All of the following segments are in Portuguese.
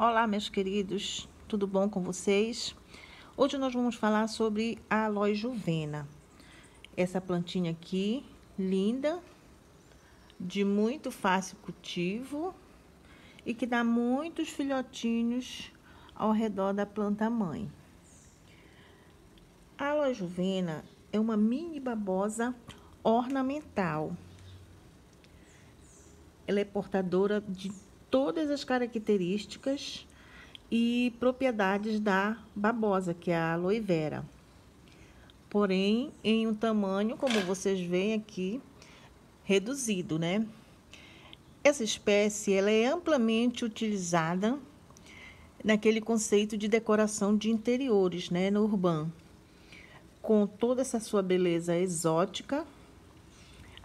Olá, meus queridos, tudo bom com vocês? Hoje nós vamos falar sobre a aloe juvena. Essa plantinha aqui, linda, de muito fácil cultivo e que dá muitos filhotinhos ao redor da planta mãe. A aloe juvena é uma mini babosa ornamental. Ela é portadora de todas as características e propriedades da babosa, que é a aloe vera. Porém, em um tamanho, como vocês veem aqui, reduzido, né? Essa espécie ela é amplamente utilizada naquele conceito de decoração de interiores, né, no urbano. Com toda essa sua beleza exótica,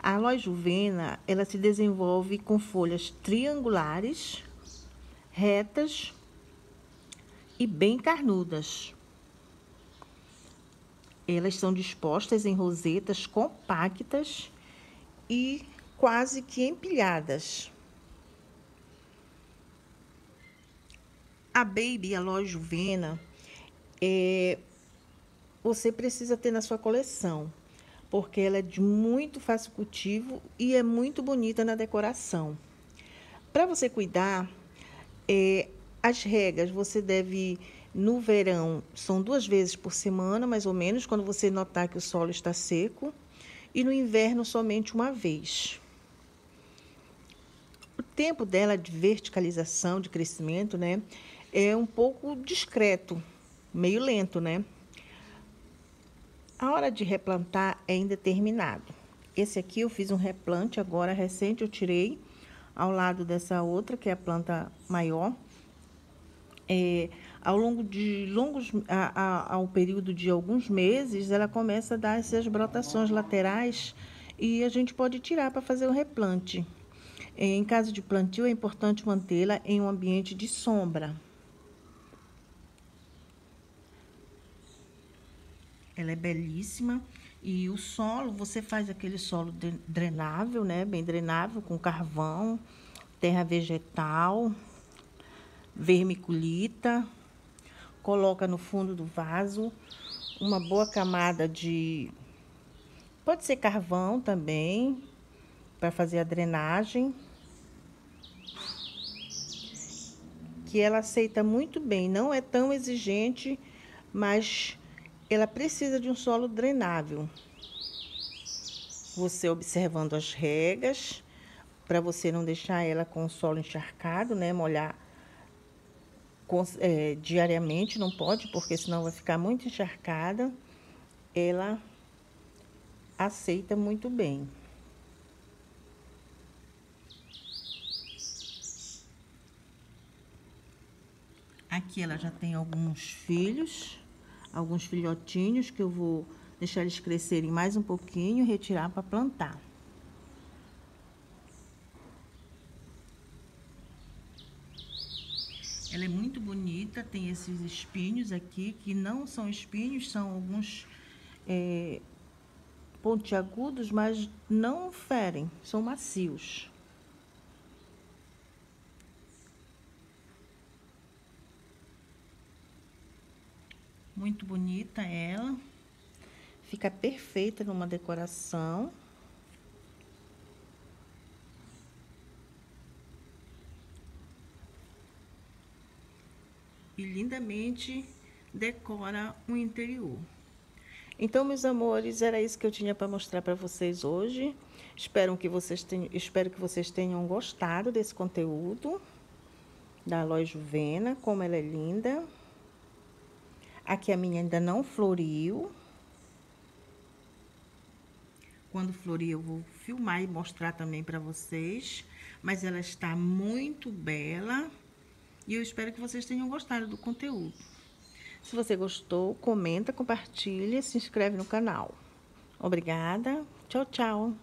a aloe juvena, ela se desenvolve com folhas triangulares, retas e bem carnudas. Elas são dispostas em rosetas compactas e quase que empilhadas. A Baby Aloe Juvena, é, você precisa ter na sua coleção porque ela é de muito fácil cultivo e é muito bonita na decoração. Para você cuidar, é, as regas você deve no verão são duas vezes por semana, mais ou menos, quando você notar que o solo está seco, e no inverno somente uma vez. O tempo dela de verticalização, de crescimento, né, é um pouco discreto, meio lento, né? A hora de replantar é indeterminado. Esse aqui eu fiz um replante agora recente, eu tirei ao lado dessa outra, que é a planta maior. É, ao longo de longos, a, a, ao período de alguns meses, ela começa a dar essas brotações laterais e a gente pode tirar para fazer o replante. Em caso de plantio, é importante mantê-la em um ambiente de sombra. Ela é belíssima. E o solo, você faz aquele solo drenável, né? Bem drenável, com carvão, terra vegetal, vermiculita. Coloca no fundo do vaso uma boa camada de... Pode ser carvão também, para fazer a drenagem. Que ela aceita muito bem, não é tão exigente, mas ela precisa de um solo drenável. Você observando as regas, para você não deixar ela com o solo encharcado, né? Molhar é, diariamente, não pode, porque senão vai ficar muito encharcada. Ela aceita muito bem. Aqui ela já tem alguns filhos alguns filhotinhos que eu vou deixar eles crescerem mais um pouquinho, retirar para plantar. Ela é muito bonita, tem esses espinhos aqui, que não são espinhos, são alguns é, pontiagudos, mas não ferem, são macios. Muito bonita ela. Fica perfeita numa decoração. E lindamente decora o interior. Então, meus amores, era isso que eu tinha para mostrar para vocês hoje. Espero que vocês tenham, espero que vocês tenham gostado desse conteúdo da Aloe Juvena, como ela é linda. Aqui a minha ainda não floriu. Quando florir, eu vou filmar e mostrar também para vocês. Mas ela está muito bela. E eu espero que vocês tenham gostado do conteúdo. Se você gostou, comenta, compartilha, se inscreve no canal. Obrigada. Tchau, tchau.